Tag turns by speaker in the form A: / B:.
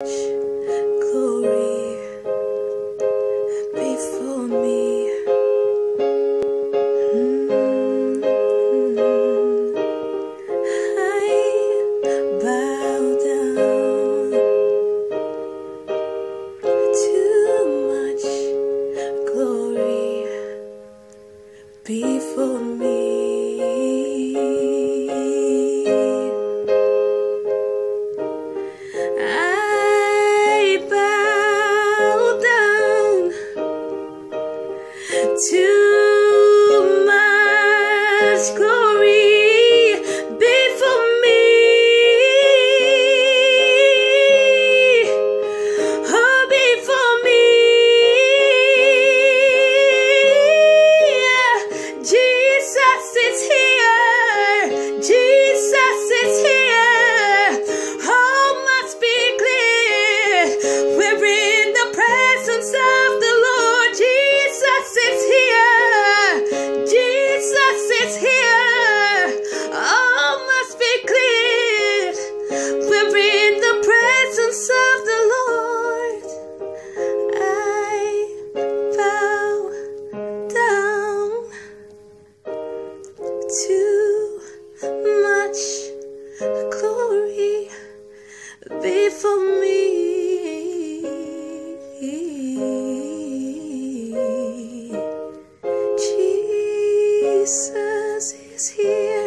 A: Glory before me. Mm-hmm. I bow down too much glory before me. too much glory before me. Jesus is here.